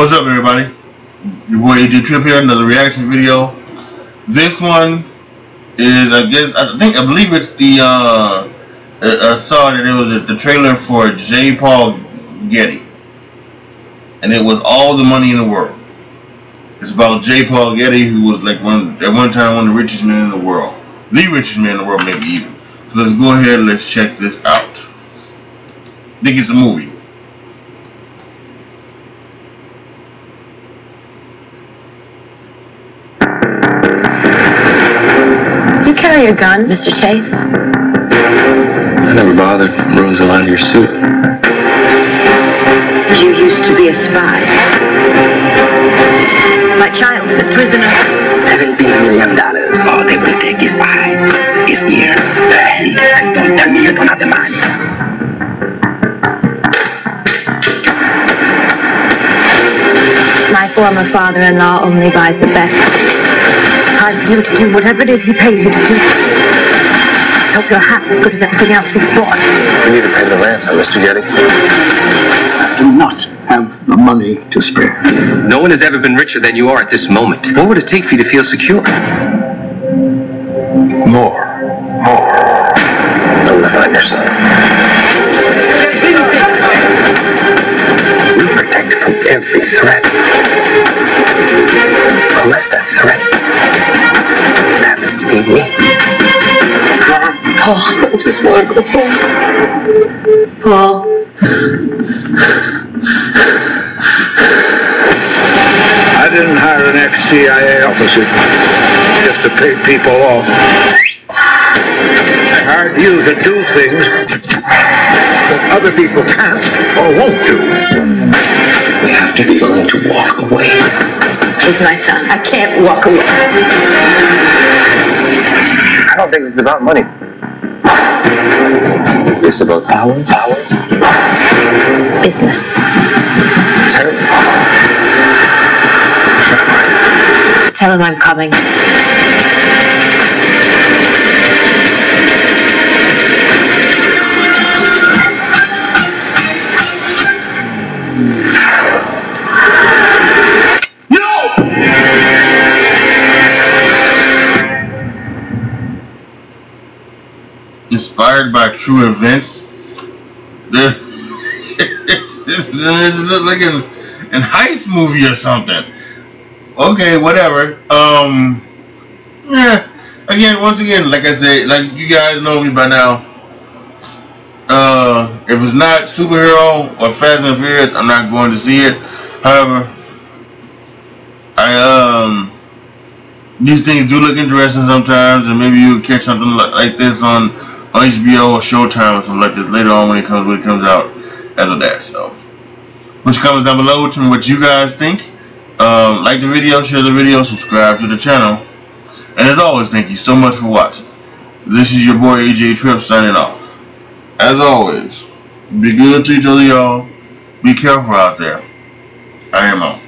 What's up, everybody? Your boy AJ Trip here, another reaction video. This one is, I guess, I think, I believe it's the, uh, I saw that it was the trailer for J. Paul Getty. And it was all the money in the world. It's about J. Paul Getty, who was like one, at one time one of the richest men in the world. The richest man in the world, maybe even. So let's go ahead and let's check this out. I think it's a movie. You carry a gun, Mr. Chase? I never bothered. Ruins a lot of your suit. You used to be a spy. My child is a prisoner. Seventeen million dollars. All they will take is eye, his ear, the hand, and don't tell me you don't have the money. My former father-in-law only buys the best. Time for you to do whatever it is he pays you to do. Let's hope you're half as good as everything else he's bought. You need to pay the ransom, Mr. Getty. I do not have the money to spare. No one has ever been richer than you are at this moment. What would it take for you to feel secure? More. I'm gonna find your son. We protect from every threat. Unless that threat happens to be me. Paul, I just want to go home. Paul. I didn't hire an ex-CIA officer just to pay people off. I hired you to do things that other people can't or won't do. We have to be willing to walk away. He's my son. I can't walk away. I don't think this is about money. It's about power, power, Business. terror. Tell him I'm coming. Inspired by true events. this looks like an, an heist movie or something. Okay, whatever. Um, yeah. Again, once again, like I said, like you guys know me by now. Uh, if it's not superhero or Fast and Furious, I'm not going to see it. However, I um these things do look interesting sometimes, and maybe you catch something like, this on HBO or Showtime or something like this later on when it comes when it comes out as of that. So, which comments down below? Tell me what you guys think. Um, like the video, share the video, subscribe to the channel, and as always, thank you so much for watching. This is your boy AJ Trip signing off. As always, be good to each other, y'all. Be careful out there. I am out.